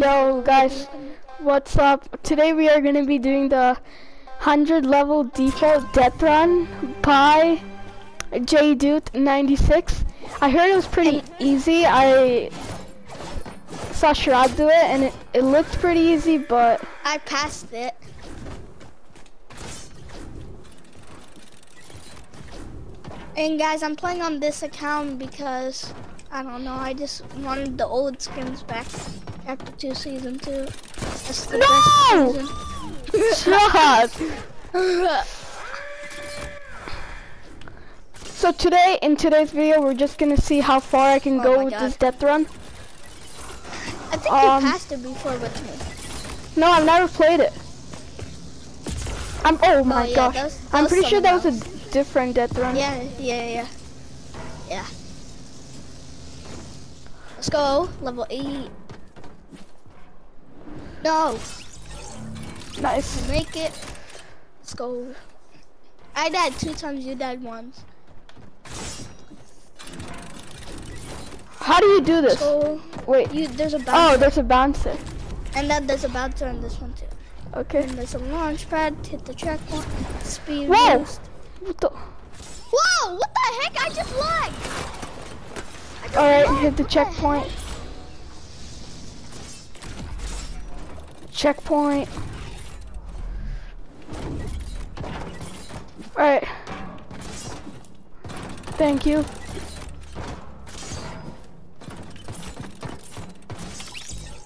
Yo guys, what's up? Today we are gonna be doing the 100 level default death run by JDude 96. I heard it was pretty easy. I saw Sharad do it and it, it looked pretty easy, but I passed it. And guys, I'm playing on this account because I don't know. I just wanted the old skins back after two season two. That's the No! best Sharad! So today, in today's video, we're just gonna see how far I can Oh go with God. this death run. I think Um, you passed it before with me. No, I've never played it. I'm, oh my yeah, gosh. that was- that I'm pretty sure that was a different death run. Yeah, yeah, yeah. Yeah. Let's go. Level 8. No. Nice. Make it. Let's go. I died two times, you died once. How do you do this? So, Wait. you, there's a oh, bouncer. Oh, there's a bouncer. and then there's a bouncer on this one too. Okay. And there's a launch pad, hit the checkpoint, speed Whoa! boost. What the? Whoa, what the heck? I just lagged. Alright, hit the checkpoint. Checkpoint. Alright. Thank you.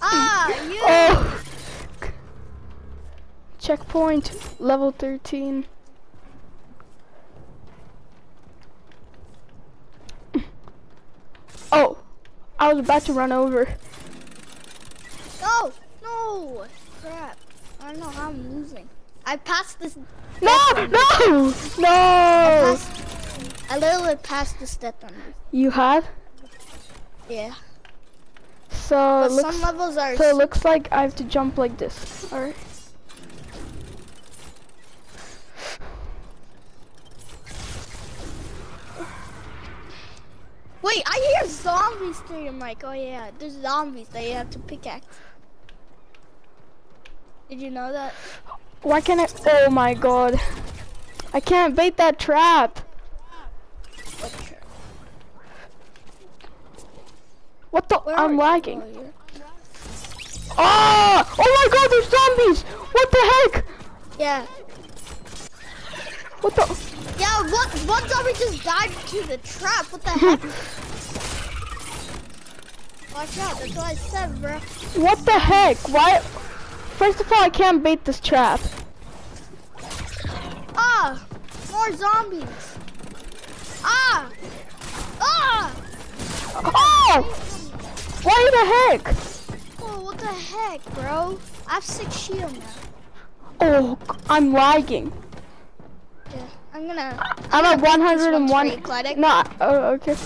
Ah, you. Oh! Checkpoint, level 13. Oh, I was about to run over. No, no. Crap. I don't know how I'm losing. I passed this. No, no, no! Passed, I literally passed the step on you. You had? Yeah. So it looks, some levels are. so it looks like I have to jump like this. Alright. Wait, I hear zombies your mic. Oh yeah, there's zombies that you have to pickaxe. Did you know that? Why can't I? Oh my god. I can't bait that trap. What the? Where I'm lagging. Oh, Oh! Oh my god, there's zombies! What the heck? Yeah. What the? Yeah, what, one zombie just died to the trap. What the heck? Watch out, that's what I said, bro. What the heck? Why? First of all, I can't bait this trap. Ah! More zombies. Ah! Ah! Oh! Why the heck? Oh, what the heck, bro? I have six shield now. Oh, I'm lagging. Yeah, I'm gonna. I'm at gonna one 101. straight, No, oh, okay.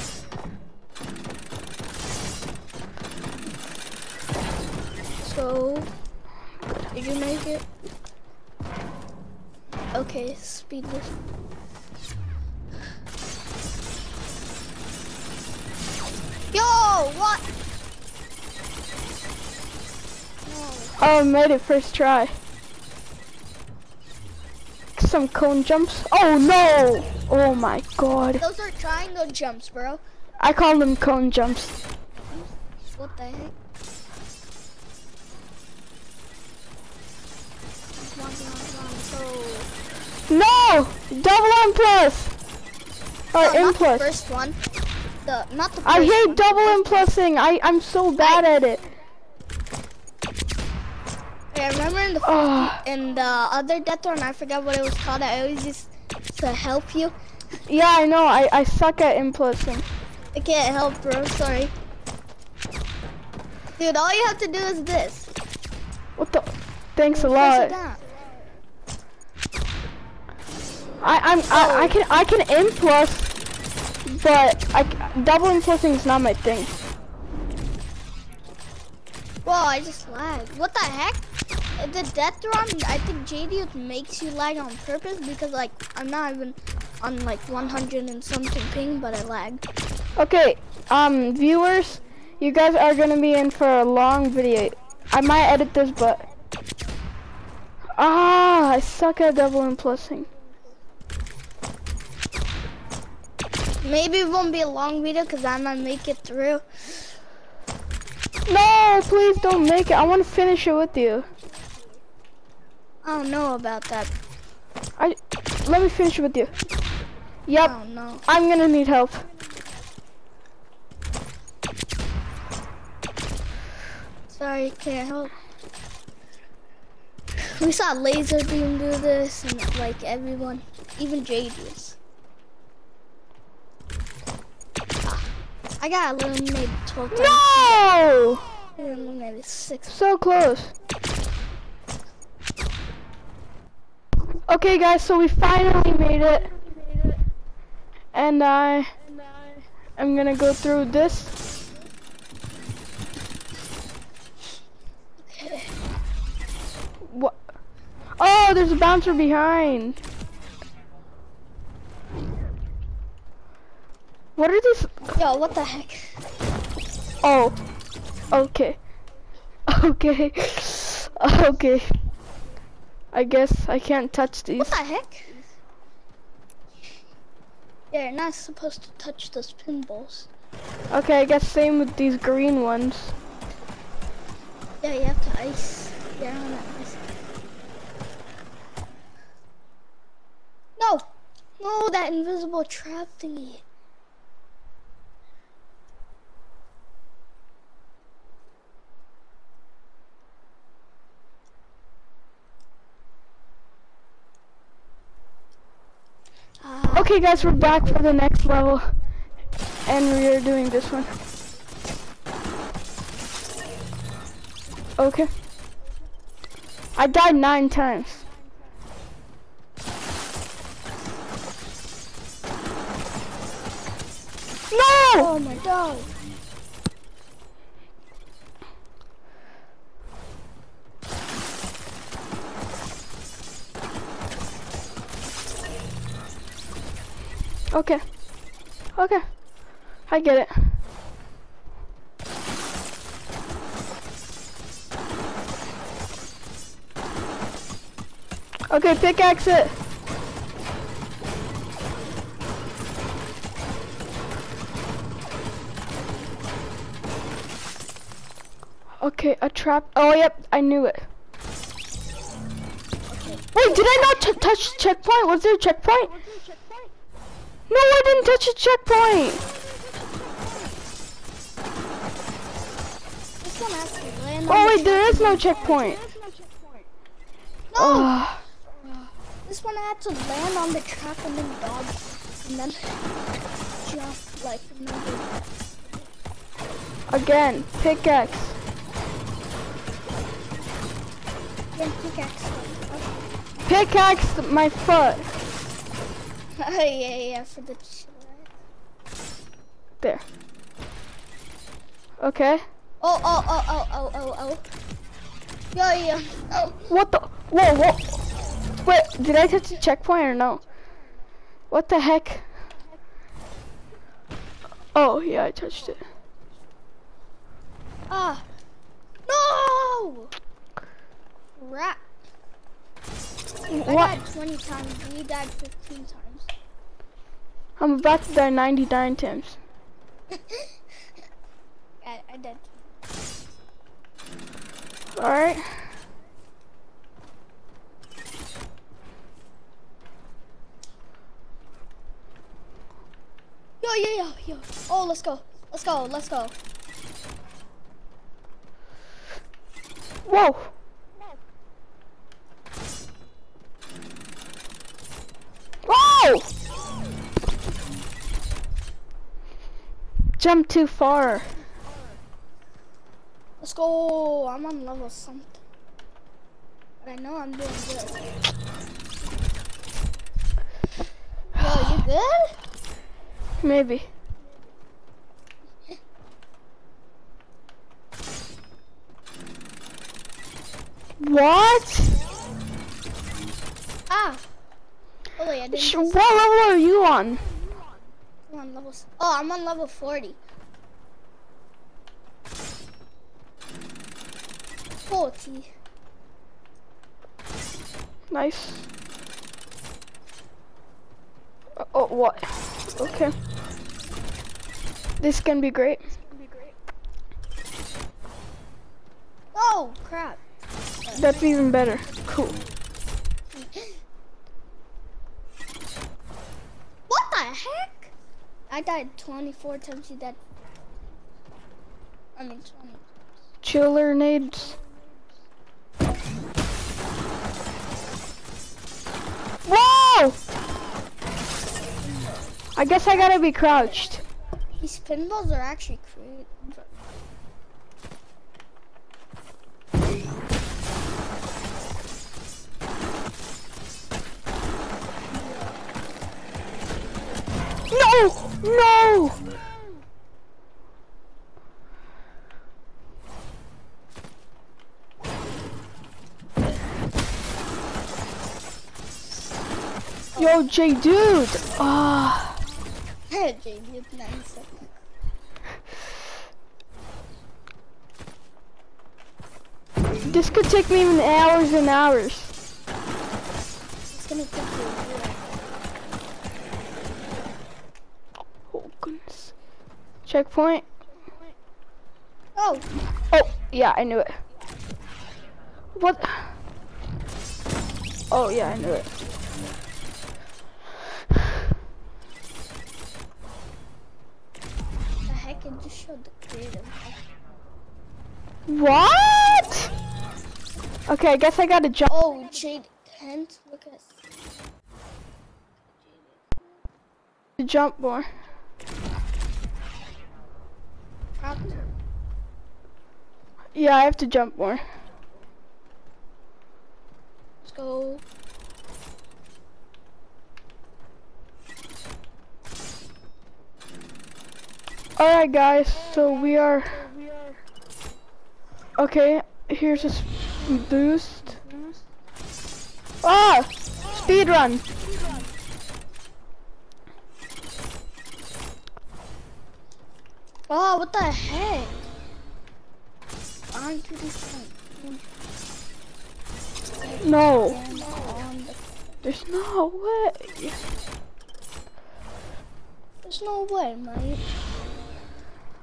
So, did you make it? Okay, speed this. Yo, what? Oh, I made it first try. Some cone jumps. Oh no! Oh my god. Those are triangle jumps, bro. I call them cone jumps. What the heck? No! Double impulse! Or No, M not the plus. first one. The not the. I hate one. double M plusing. I, I'm so bad at it. Yeah, remember in the Oh, in the other death run, I forgot what it was called. I always used to help you. yeah, I know. I, I suck at impulsing. I can't help, bro. Sorry. Dude, all you have to do is this. What the? Thanks a lot. I I'm I, I can I can impulse, but I, double plusing is not my thing. Whoa, I just lagged. What the heck? The death run, I think JD makes you lag on purpose because like I'm not even on like 100 and something ping, but I lagged. Okay, um, viewers, you guys are gonna be in for a long video. I might edit this, but ah, I suck at double and plusing. Maybe it won't be a long video because I'm gonna make it through. No, please don't make it. I want to finish it with you. I don't know about that. I let me finish it with you. Yep. I don't know. I'm gonna need help. Sorry, can't help. We saw Lazarbeam do this, and like everyone, even Jadius. Ah, I got eliminated 12 times. No! Eliminated 6. So close. Okay, guys, so we finally made it. And I am gonna go through this. What? Oh, there's a bouncer behind. What are these? Yo, what the heck? Oh, okay. Okay. Okay. I guess I can't touch these. What the heck? Yeah, you're not supposed to touch those pinballs. Okay, I guess same with these green ones. Yeah, you have to ice. Yeah, on that ice. No! No, that invisible trap thingy. Okay, guys, we're back for the next level. And we are doing this one. Okay. I died nine times. No! oh my god. Okay. Okay. I get it. Okay, pickaxe it. Okay, a trap. Oh, yep, I knew it. Wait, did I not touch checkpoint? Was there a checkpoint? No, I didn't touch a checkpoint. This one has to land on Oh wait, there is no checkpoint. No! Oh, This one I had to land on the trap and then dodge and then jump like another. again, pickaxe. Then pickaxe. Pickaxe my foot. Oh yeah, yeah, for the. There. Okay. Oh, oh, oh, oh, oh, oh, oh. Yo, yeah. Oh, What the? Whoa, whoa. Wait, did I touch the checkpoint or no? What the heck? Oh, yeah, I touched it. ah. No! Rat. I What? died 20 times, you died 15 times. I'm about to die 99 times. I, I did. Alright. Yo, yo, yo, yo. Oh, let's go. Let's go, let's go. Whoa. Whoa! Jump too far. Let's go. I'm on level something. But I know I'm doing good. Yo, you good? Maybe. What? Ah. Oh wait, I didn't. What level are you on? Level. Oh, I'm on level 40. 40. Nice. Uh, Oh, what? Okay. This can be great. Oh, crap. That's even better. Cool. What the heck? I died 24 times, you died. I mean, 20. Chiller nades. Whoa! I guess I gotta be crouched. These pinballs are actually creative. No! Yo, J dude! Ah, it's 9 seconds. this could take me even hours and hours. It's gonna take you a year. Oh goodness. Checkpoint. Oh, Oh, yeah, I knew it. What? Oh, yeah, I knew it. the heck, it just showed the creative. What? Okay, I guess I gotta jump. Oh, Jade Kent, look at Jump more. Yeah, I have to jump more. Let's go. Alright, guys, so we are. Okay, here's a boost. Ah! Speed run! Oh, what the heck? To the front. No, And on the there's no way. There's no way, mate.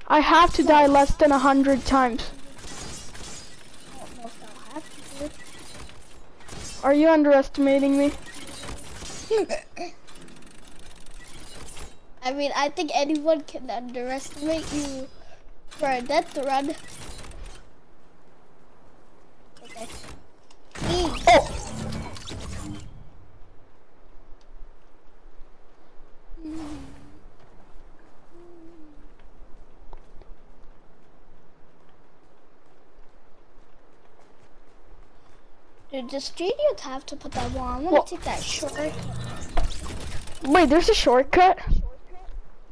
I have to die less than a hundred times. I don't know if I'll have to do it. Are you underestimating me? I mean, I think anyone can underestimate you for a death run. Okay. E. Oh! Dude, does Jadiot have to put that wall? I want Well- take that short. Wait, there's a shortcut?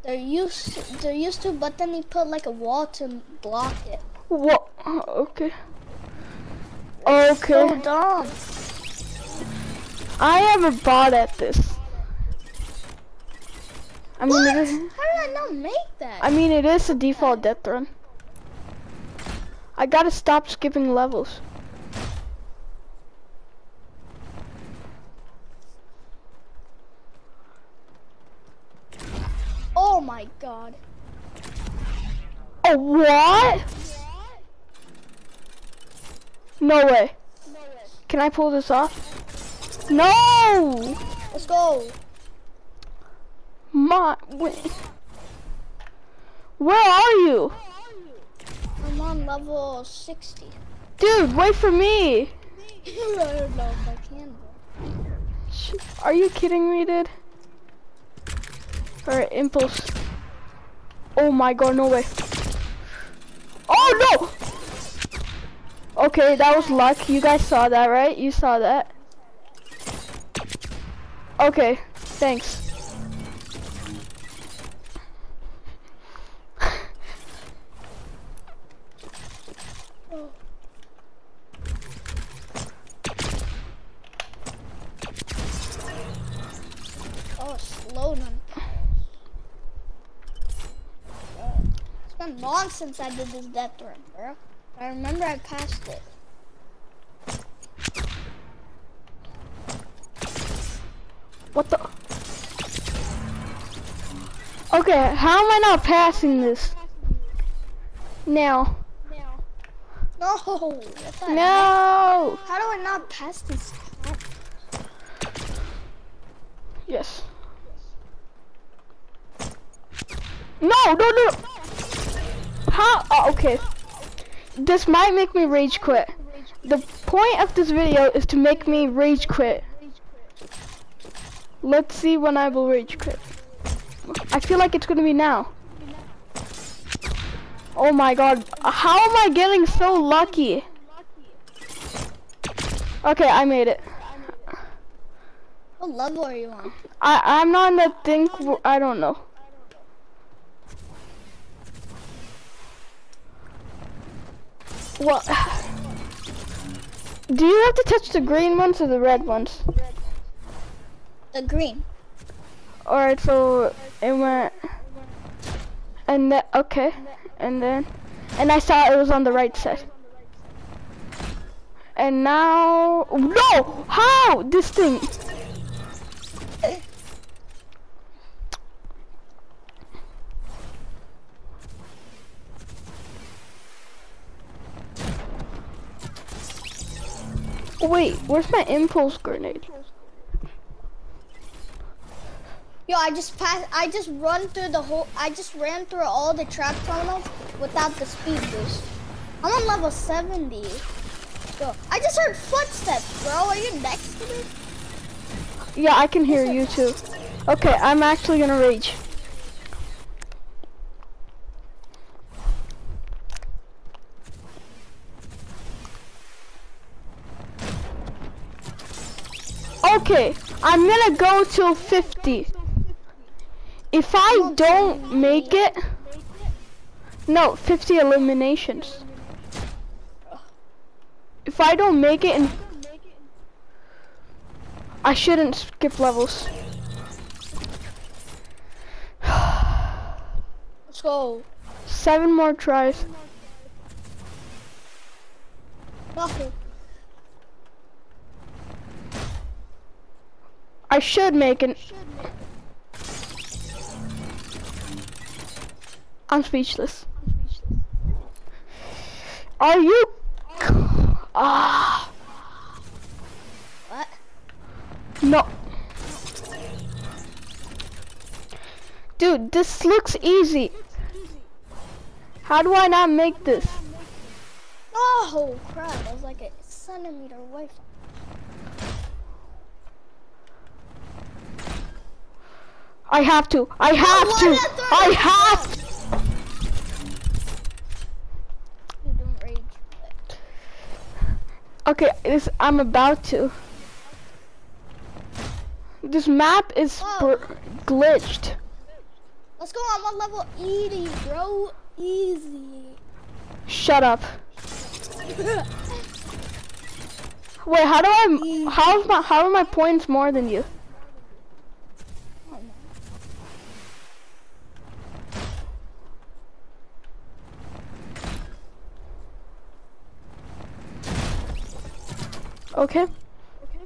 They're used, to, they're used to, but then he put like a wall to block it. What? Oh, okay. Okay. So dumb. I am a bot at this. I mean, What? it is, How did I not make that? I mean, it is a default death run. I gotta stop skipping levels. oh my god. Oh, what? No way. Can I pull this off? No! Let's go. My, wait. Where are you? I'm on level 60. Dude, wait for me. I don't know if I can. Are you kidding me, dude? Alright, impulse. Oh my god, no way. Oh no! Okay, that was luck. You guys saw that, right? You saw that. Okay, thanks. Since I did this death run, bro. I remember I passed it. What the? Okay, how am I not passing this? Now. now. No! No! How do I not pass this? Yes. No, no, no! How? Oh, okay. This might make me rage quit. The point of this video is to make me rage quit. Let's see when I will rage quit. I feel like it's gonna be now. Oh my god, how am I getting so lucky? Okay, I made it. What level are you on? I, I'm not in the thing, I don't know. What? Do you have to touch the green ones or the red ones? The green. Alright, so it went, and then, okay, and then, and I saw it was on the right side. And now, no! How? This thing. Wait, where's my impulse grenade? Yo, I just passed. I just run through the whole. I just ran through all the trap tunnels without the speed boost. I'm on level 70. Yo, I just heard footsteps, bro. Are you next to me? Yeah, I can hear you too. Okay, I'm actually gonna rage. Okay, I'm gonna go till 50. If I don't make it, no, 50 eliminations. If I don't make it, and I shouldn't skip levels. Let's go. Seven more tries. Nothing. I should make it. I'm speechless. Are you? Ah, What? no. Dude, this looks easy. How do I not make this? Oh crap! I was like a centimeter away from. I have to. I have why to. I have. You don't rage. Okay, this, I'm about to. This map is glitched. Let's go. I'm on level 80, bro. Easy. Shut up. Wait, how do I? How my? How are my points more than you? Okay. Okay.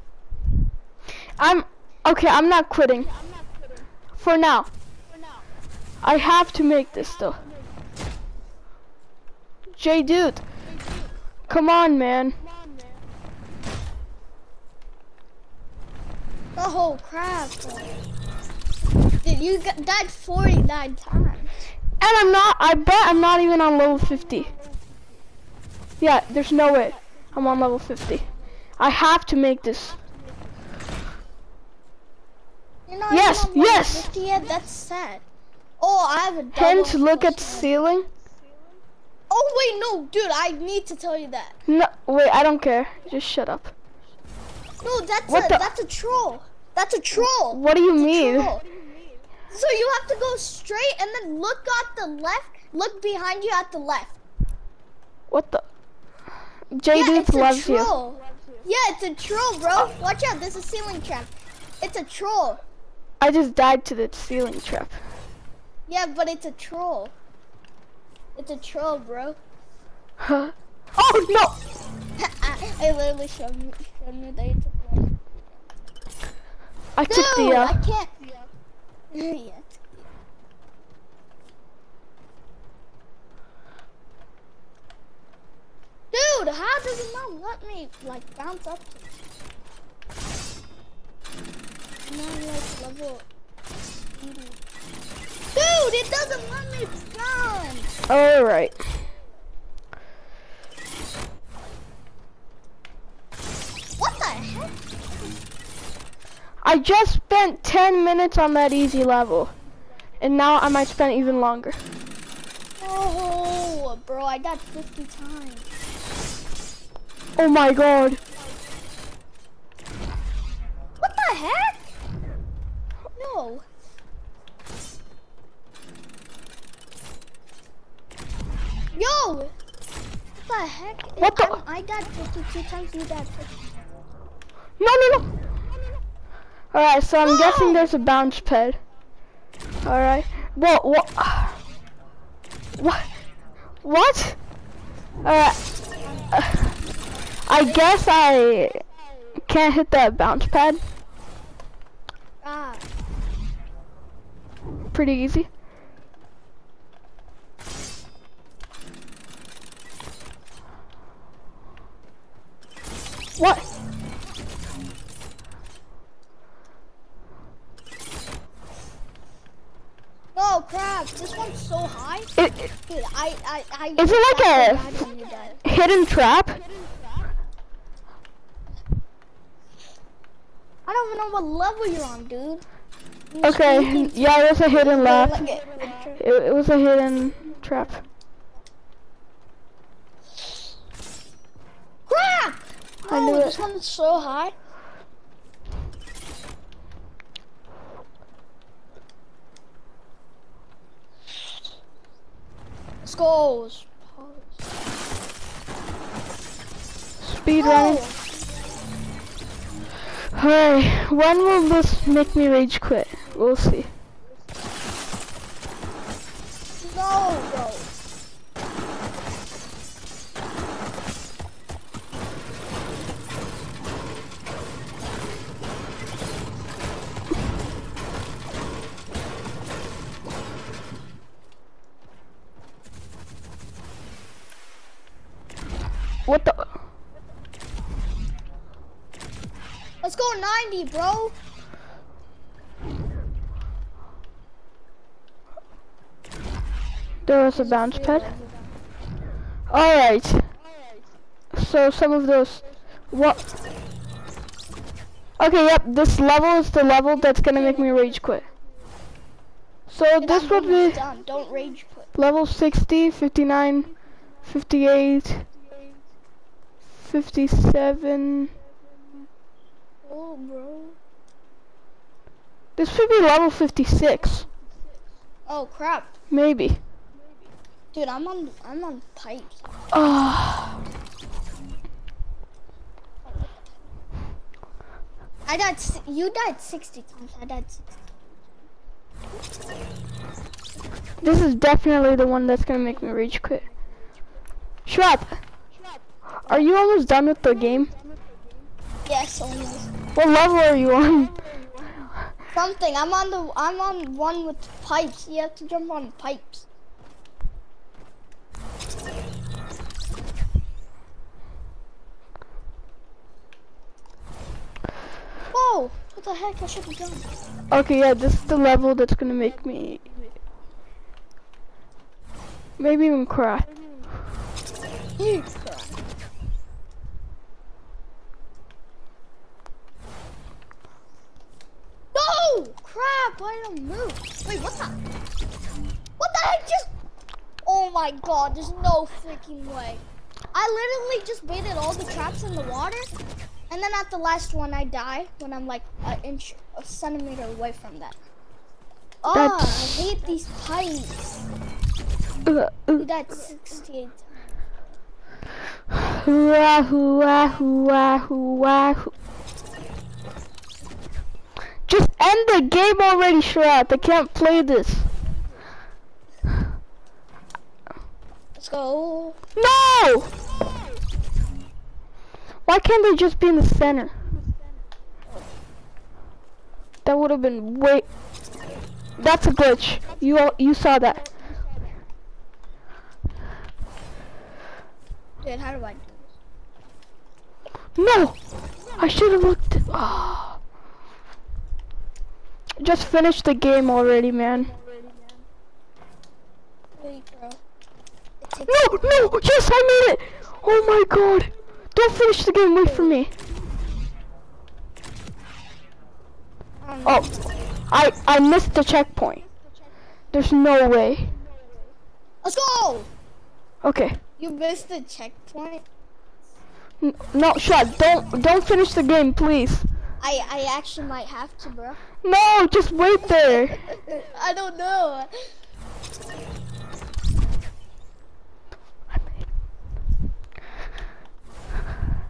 I'm okay. I'm not quitting. For now. I have to make this though. J dude. Come on, man. Oh crap. Dude, you got, died 49 times. And I'm not, I bet I'm not even on level 50. Yeah, there's no way. I'm on level 50. I have to make this. You're not Yes, even yes. 50 yet? That's sad. Oh, I have a Hence, look at one. ceiling. Oh wait, no, dude, I need to tell you that. No, wait, I don't care. Just shut up. No, that's What a that's a troll. That's a troll. What do you mean? So you have to go straight and then look at the left. Look behind you at the left. What the? J yeah, dude it's a loves you. Yeah, it's a troll, bro. Watch out, there's a ceiling trap. It's a troll. I just died to the ceiling trap. Yeah, but it's a troll. It's a troll, bro. Huh? Oh no! I literally showed me, showed me that you took one. I took Dude, the. I Uh, can't. yeah. Dude, how does it not let me like bounce up? I'm like level 80. Dude, it doesn't let me bounce. All right. What the heck? I just spent 10 minutes on that easy level. And now I might spend even longer. Oh, bro, I got 50 times. Oh my god. What the heck? No. Yo! What the heck? What the- I'm- I died 52 times, you died 50. No, no, no. Alright, so I'm guessing there's a bounce pad. Alright. What, what? What? What? Alright. Uh, I guess I can't hit that bounce pad. Ah. Pretty easy. What? Oh crap, this one's so high. It, Dude, I, I, I. Is it like a- you died. hidden trap? I don't even know what level you're on, dude. You Okay, yeah, it was a hidden lap. Like a- It, it was a hidden trap. Crap! I Oh, it. this one's so high. Go. Speed running. Oh. Alright, when will this make me rage quit? We'll see. Go 90, bro. There was a bounce pad. Alright. So some of those. What? Okay, yep, this level is the level that's gonna make me rage quit. So And this I'm would be done. Don't rage quit. level 60, 59, 58, 57. Oh, bro. This should be level 56. Oh crap, Maybe. dude. I'm on. I'm on pipes. Ah. I died. You died 60 times. I died 60. This is definitely the one that's gonna make me rage quit. Shrap, are you almost done with the game? Yes, oh, almost. What level are you on? Something. I'm on the. I'm on one with pipes. You have to jump on pipes. Whoa! What the heck? I should have done. Okay, yeah, this is the level that's gonna make me maybe even cry. Hmm. You crap. I don't move. Wait, what the? What the heck just? Oh my god! There's no freaking way. I literally just baited all the traps in the water, and then at the last one I die when I'm like an inch, a centimeter away from that. Oh, That's- I hate these pipes. Uh, uh, That's 68. hoo-ah, hoo-ah, hoo-ah, hoo-ah, hoo- Just end the game already, Shrap. I can't play this. Let's go. No! Why can't they just be in the center? That would have been way. That's a glitch. You all, you saw that. Dude, how do I do this? No! I should have looked. Oh. Just finish the game already, man. Wait, bro. No, no! Yes, I made it! Oh my god! Don't finish the game, wait for me. Um, Oh, I, I missed the checkpoint. There's no way. Let's go! Okay. You missed the checkpoint. No, shut. Don't, don't finish the game, please. I I actually might have to, bro. No, just wait there. I don't know.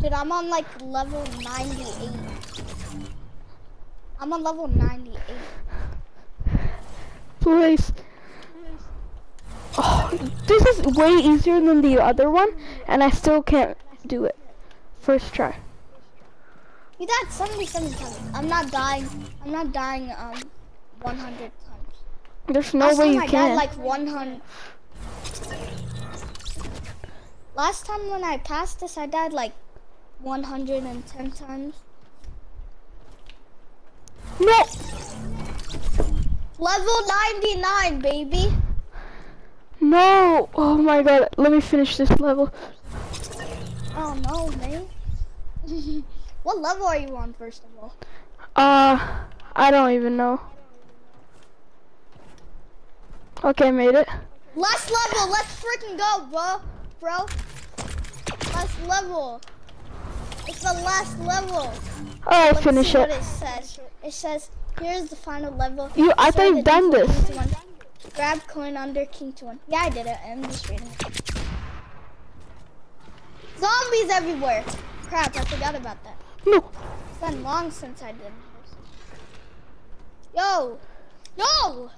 Dude, I'm on like level 98. I'm on level 98. Please. Oh, this is way easier than the other one, and I still can't do it. First try. You died 77 times. I'm not dying. I'm not dying um 100 times. There's no Last way you I died like 100. Last time when I passed this, I died like 110 times. no! Level 99, baby. No! Oh my god, let me finish this level. Oh no, man. what level are you on, first of all? Uh, I don't even know. Okay, made it. Last level, let's freaking go, bro. Bro. Last level. It's the last level. Alright, finish it. what it says. It says, here's the final level. You, I thought you've done this. King to one. Grab coin under king to one. Yeah, I did it. I'm just reading it. Zombies everywhere. Crap, I forgot about that. No! It's been long since I did this. Yo! Yo!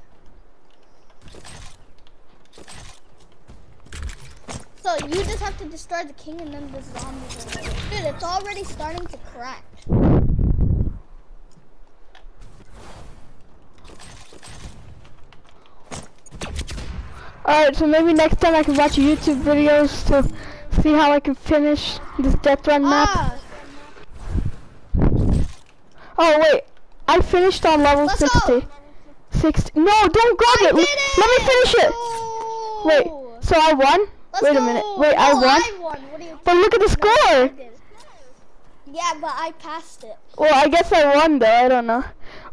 So you just have to destroy the king and then the zombies are. Dude, it's already starting to crack. Alright, so maybe next time I can watch YouTube videos to see how I can finish this Death Run map. Ah, Oh wait, I finished on level Let's 60. go. 60. No, don't grab I it. did Let, me finish it. No! Wait, so I won? Let's wait a minute. Wait, I won? I won. What do you But look at the score. Yeah, but I passed it. Well, I guess I won though. I don't know.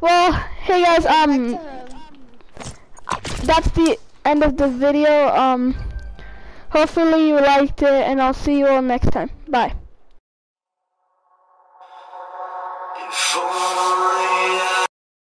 Well, hey guys, um, that's the end of the video. Um, hopefully you liked it, and I'll see you all next time. Bye. for you.